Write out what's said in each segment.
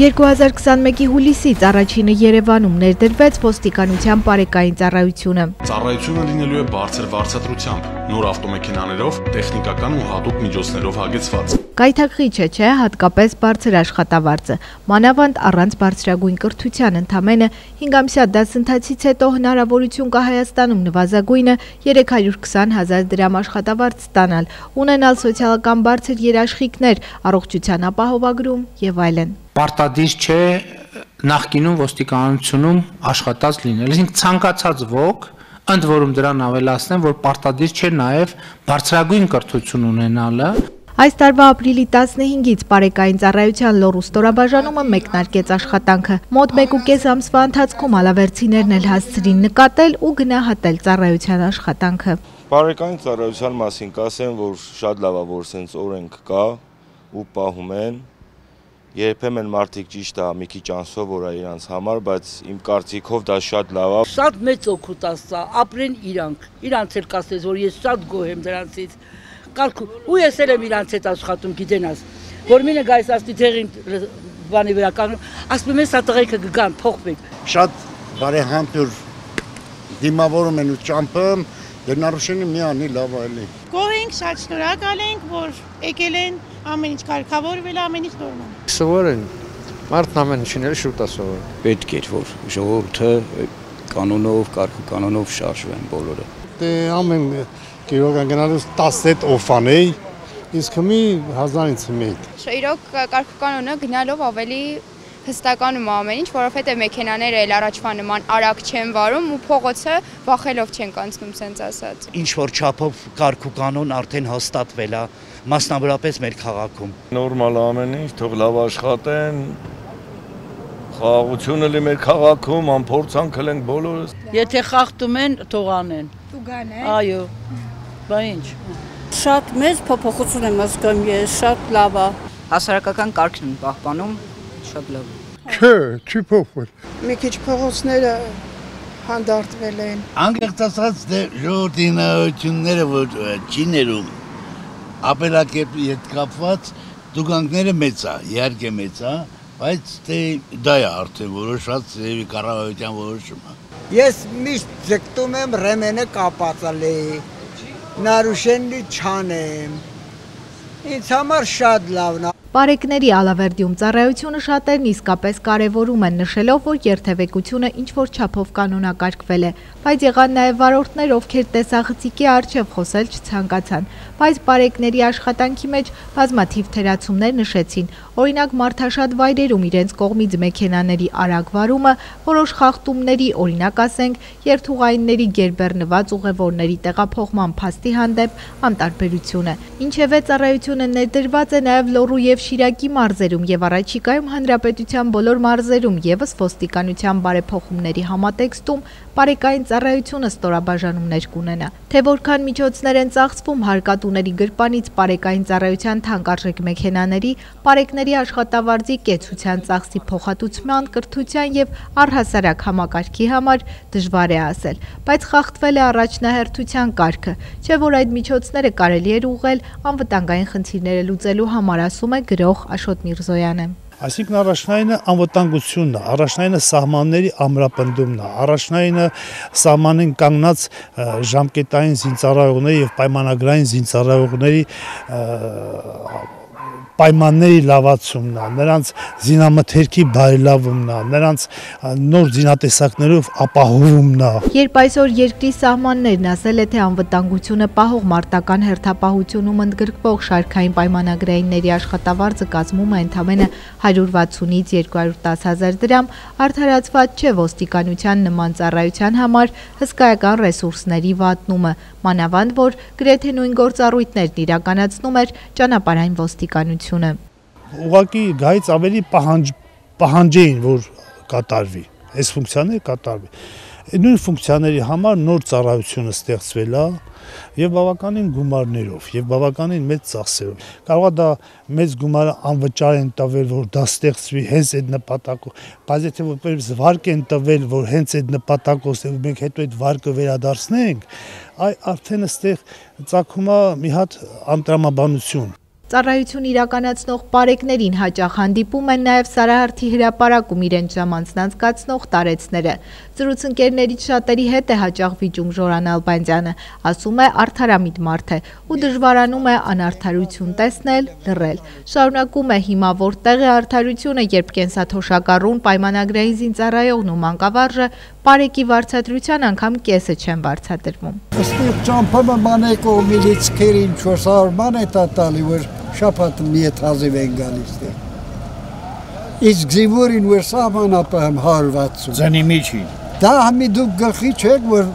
2021-ի հուլիսից առաջինը Երևանում ներդրվեց ոստիկանության բարեկային ծառայությունը։ Ծառայությունը լինելու է բարձր վարձատրությամբ, նոր ավտոմեքենաներով, տեխնիկական ու հատուկ միջոցներով հագեցված։ Գայթակղիչ է, չէ, հատկապես բարձր աշխատավարձը։ Մանավանդ առանց բարձրագույն կրթության ընդամենը 5 ամսյա դասընթացից հետո հնարավորություն կա Հայաստանում նվազագույնը 320 հազար դրամ աշխատավարձ ստանալ, ունենալ սոցիալական բարձր երաշխիքներ, առողջության ապահովագրում եւ այլն պարտադիր չէ նախկինում ոստիկանությունում աշխատած լինել։ Այսինքն ցանկացած ոք ընդ որում դրան ավելացնեմ, որ պարտադիր չէ նաև բարձրագույն կրթություն ունենալը։ Այս տարվա ապրիլի 15-ից Պարեկային ծառայության լոռու ստորաբաժանումը մեկնարկեց աշխատանքը։ Մոտ 1.5 ամսվա ընթացքում ալավերցիներն էլ հասցրին նկատել ու գնահատել ծառայության աշխատանքը։ Պարեկային ծառայության մասին կասեմ, որ շատ լավ է, որ սենց օրենք կա ու պահում են Երբեմն մարդիկ ճիշտ է մի քիչ անսովոր է իրանց համար, բայց իմ կարծիքով դա շատ լավ է։ Շատ մեծ օգուտ ասա, ապրեն իրանք։ Իրանց էլ կասես, որ ես շատ գոհ եմ դրանցից։ Կարգու ու ես էլ եմ իրանց հետ աշխատում, գիտենաս։ Որ մինը գայս աստի թեղին բանի վրա կանում, ասում եմ սա տղեկը գգան, փոխվեք։ Շատ բարեհամբույր դիմավորում են ու ճամփում, դեռ նարուշենի մի անի լավ այլի։ Գոհ ենք, շատ շնորհակալ ենք, որ եկել են ամեն ինչ կարգավորվել, ամեն ինչ նորմալ։ Սովոր են։ Մարդն ամեն ինչին էլ շուտ է սովոր։ Պետք էր, որ ժողովուրդը կանոնով, կարգու կանոնով շարժվեն բոլորը։ Դե ամեն գերոգան գնալուց 17 օֆան էի, իսկ հիմի 1000-ից մի։ Իրոք կարգու կանոնը գնալով ավելի հստականում ամեն ինչ, որովհետև մեքենաները էլ առաջվա նման արագ չեն վարում ու փողոցը վախելով չեն կանցնում, սենց ասած։ Ինչ որ չափով կարգու կանոն արդեն հաստատվել է, մասնավորապես մեր քաղաքում։ Նորմալ ամեն ինչ, թող լավ աշխատեն, խաղաղությունը լի մեր քաղաքում, անփորձանքել ենք բոլորս։ Եթե խախտում են, թող անեն։ Տուգան է։ Այո։ Բա ինչ։ Շատ մեծ փոփոխություն եմ զգում ես, շատ լավ է։ Հասարակական կարգն են պահպանում, շատ լավ։ Չէ, չի փոխվել։ Մի քիչ փողոցները հանդարտվել են։ Անկեղծ ասած, դե ժողովրդի նայությունները որ չի ներում ապելակերպի հետ կապված դուգանքները մեծ է, իհարկե մեծ է, բայց դե դա է արդեն որոշած ծեվի կառավարության որոշումը։ Ես միշտ ձգտում եմ ռեմենը կապածալի, նարուշենի չանեմ։ Ինձ համար շատ լավն է։ Պարեկների ալավերդիում ծառայությունը շատերն իսկապես կարևորում են նշելով, որ երթևեկությունը ինչ-որ չափով կանոնակարգվել է, բայց եղան նաև վարորդներ, ովքեր տեսախցիկի առջև խոսել չցանկացան, բայց պարեկների աշխատանքի մեջ բազմաթիվ թերացումներ նշեցին, օրինակ մարդաշատ վայրերում իրենց կողմից մեքենաների արագ վարումը, որոշ խախտումների, օրինակ ասենք, երթուղայինների գերբեռնված ուղևորների տեղափոխման փաստի հանդեպ անտարբերությունը։ Ինչևէ ծառայությունը ներդրված է նաև Լոռու եւ Շիրակի մարզերում եւ առաջիկայում հանրապետության բոլոր մարզերում եւս ոստիկանության բարեփոխումների համատեքստում Պարեկային ծառայությունը ստորաբաժանումներ կունենա։ Թե որքան միջոցներ են ծախսվում հարկատուների գրպանից Պարեկային ծառայության թանկարժեք մեքենաների, Պարեկների աշխատավարձի կեցության ծախսի փոխհատուցման, կրթության եւ առհասարակ համակարգի համար դժվար է ասել, բայց խախտվել է առաջնահերթության կարգը, չէ որ այդ միջոցները կարելի էր ուղղել անվտանգային խնդիրները լուծելու համար, ասում է գրող Աշոտ Միրզոյանը։ Այսինքն առաջնայինը անվտանգությունն է, առաջնայինը սահմանների ամրապնդումն է, առաջնայինը սահմանին կանգնած ժամկետային զինծառայողների եւ պայմանագրային զինծառայողների պայմանների լավացումն է, նրանց զինամթերքի բարելավումն է, նրանց նոր զինատեսակներով ապահովումն է։ Երբ այսօր երկրի սահմաններն ասել է թե անվտանգությունը պահող մարտական հերթապահությունում ընդգրկվող շարքային պայմանագրայինների աշխատավարձը կազմում է ընդամենը 160-ից 210 հազար դրամ, արդարացված չէ ոստիկանության նման ծառայության համար հսկայական ռեսուրսների վատնումը, մանավանդ որ գրեթե նույն գործառույթներն իրականացնում էր ճանապարհային ոստիկանություն տնտեսությունը։ Ուղղակի գայից ավելի պահանջ պահանջեին, որ կատարվի, այս ֆունկցիաները կատարվի։ նույն ֆունկցիաների համար նոր ծառայությունը ստեղծվել է եւ բավականին գումարներով եւ բավականին մեծ ծախսերով։ Կարող է դա մեծ գումարը անվճար են տվել, որ դա ստեղծվի հենց այդ նպատակով, բայց եթե որպես վարկ են տվել, որ հենց այդ նպատակով մենք հետո այդ վարկը վերադարձնենք, այ արդեն այստեղ ցակումա մի հատ անտրամաբանություն Ծառայություն իրականացնող բարեկներին հաճախ հանդիպում են նաև Սարահարթի հրապարակում իրենց ժամ անցկացնող տարեցները։ Զրուցընկերներից շատերի հետ է հաճախ վիճում Ժորան Ալբանդյանը, ասում է արդարամիտ մարդ է ու դժվարանում է անարդարություն տեսնել, լռել։ Շարունակում է հիմա որտեղ է արդարությունը, երբ կենսաթոշակառուն պայմանագրային զինծառայողն ու մանկավարժը Պարեկի վարձատրության անգամ կեսը չեն վարձատրվում։ Այստեղ ճամփամը մանե կողմից քերին 400 ման է տալի, որ շապատ մի հազիվ են գալիս դե։ Իսկ զինվորին որ սահմանապահեմ 160։ Ձնի միջին։ Դա համի դուք գլխի չեք, որ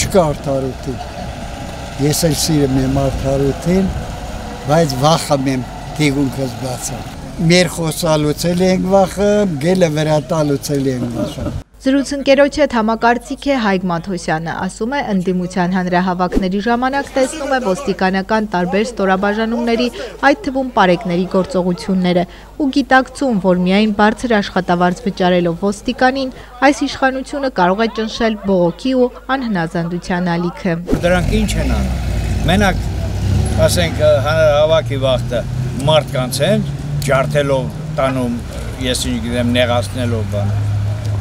չկա արդարություն։ Ես էլ սիրում եմ արդարություն, բայց վախում եմ դիգունքս բացալ։ Մեր խոսալուց էլ ենք վախում, գելը վրա տալուց էլ ենք վախում։ Զրուցընկերոջ հետ համակարծիք է Հայկ Մաթոսյանը, ասում է ընդդիմության հանրահավաքների ժամանակ տեսնում է ոստիկանական տարբեր ստորաբաժանումների, այդ թվում պարեկների գործողությունները ու գիտակցում, որ միայն բարձր աշխատավարձ վճարելով ոստիկանին, այս իշխանությունը կարող է ճնշել բողոքի ու անհնազանդության ալիքը։ Դրանք ինչ են անում։ Մենակ ասենք հանրահավաքի վաղտը մարդկանց են ջարդելով տանում, ես ինչ գիտեմ, նեղացնելով բանը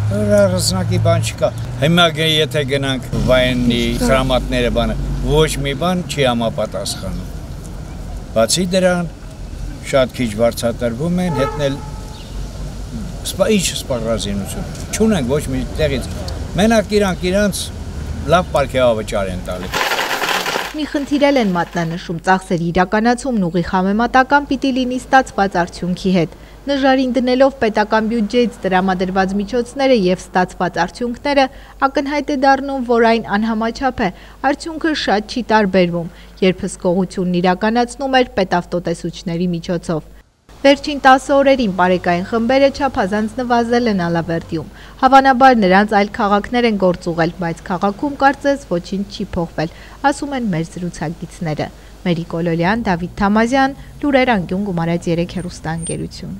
ռազմակի բան չկա։ Հիմա եթե գնանք վայնի հրամատները բանը, ոչ մի բան չի համապատասխանում։ Բացի դրան, շատ քիչ վարձատրվում են, հետնել սպա ինչ սպառազինություն։ Չունենք ոչ մի տեղից։ Մենակ իրանք իրանց լավ պարգևավճար են տալի։ Մի խնդիրել են մատնանշում ծախսերի իրականացումն ուղիղ համեմատական պիտի լինի ստացված արդյունքի հետ։ Նժարին դնելով պետական բյուջեից տրամադրված միջոցները եւ ստացված արդյունքները, ակնհայտ է դառնում, որ այն անհամաչափ է, արդյունքը շատ չի տարբերվում, երբ հսկողությունն իրականացնում էր պետավտոտեսուչների միջոցով։ Վերջին 10 օրերին բարեկային խմբերը չափազանց նվազել են Ալավերդիում։ Հավանաբար նրանց այլ քաղաքներ են գործ ուղել, բայց քաղաքում կարծես ոչինչ չի փոխվել, ասում են մեր զրուցակիցները։ Մերի Կոլոլյան, Դավիթ Թամազյան, Լուրեր անկյուն գումարած 3 հերոստանգերություն։